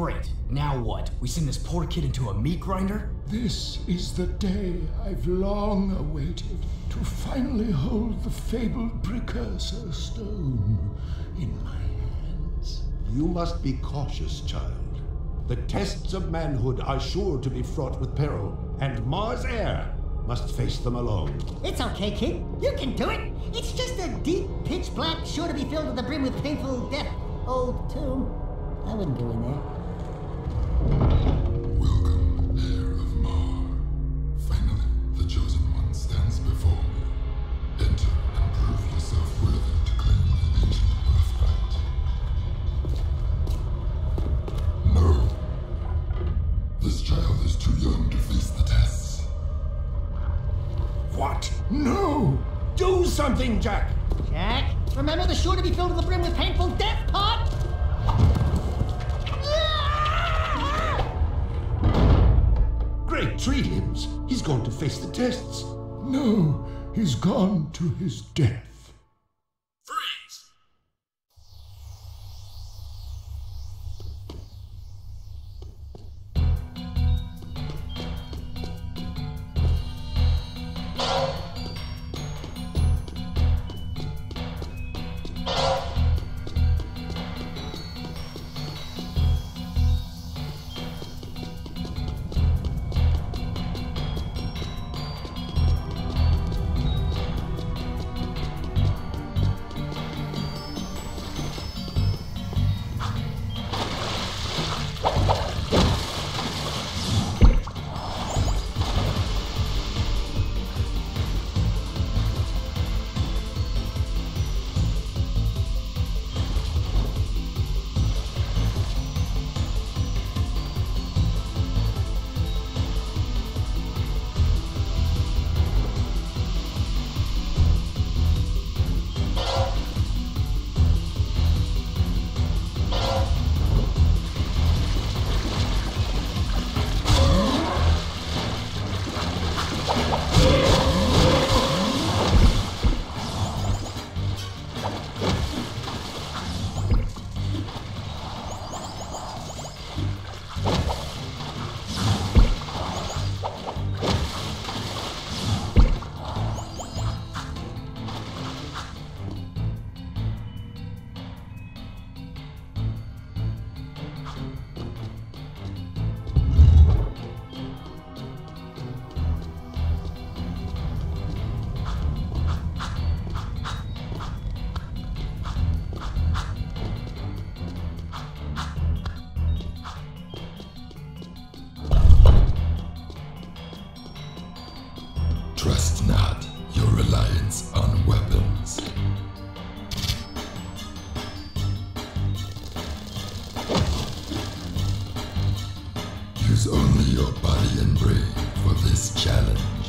Great. Now what? We send this poor kid into a meat grinder? This is the day I've long awaited to finally hold the fabled precursor stone in my hands. You must be cautious, child. The tests of manhood are sure to be fraught with peril, and Mar's heir must face them alone. It's okay, kid. You can do it. It's just a deep, pitch black, sure to be filled to the brim with painful death old tomb. I wouldn't go in there. Do something, Jak! Jak, remember the sure to be filled to the brim with painful death part? Ah! Great tree limbs! He's going to face the tests. No, he's gone to his death. Reliance on weapons. Use only your body and brain for this challenge.